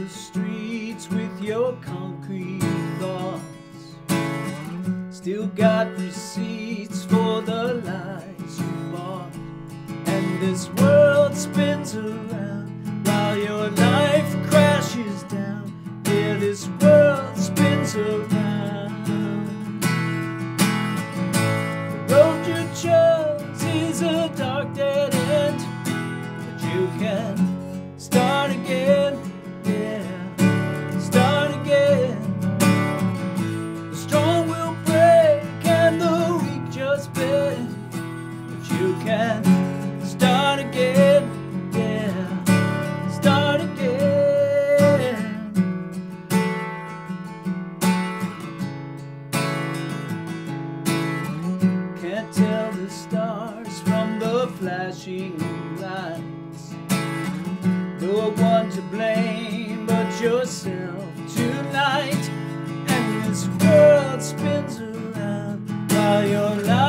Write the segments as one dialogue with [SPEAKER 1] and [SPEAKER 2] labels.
[SPEAKER 1] the streets with your concrete thoughts. Still got receipts for the lies you bought. And this world spins around while your life crashes down. Yeah, this world spins around. The road you chose is a dark dead end, but you can start flashing lights. No one to blame but yourself tonight. And this world spins around while your life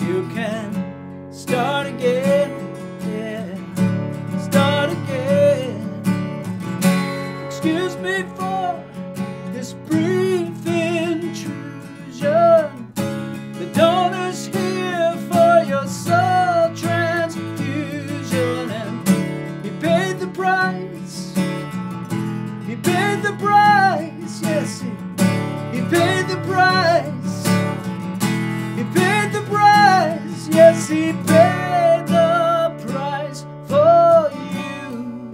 [SPEAKER 1] You can yes, he paid the price for you.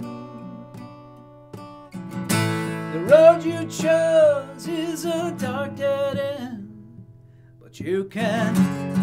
[SPEAKER 1] The road you chose is a dark dead end, but you can